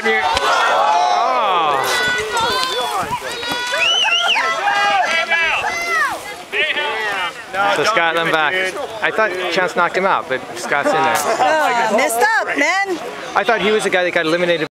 got me. Oh. Ah. So Scott Lembach. I thought Chance knocked him out, but Scott's in there. Uh, messed up, man. I thought he was the guy that got eliminated.